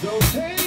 Don't take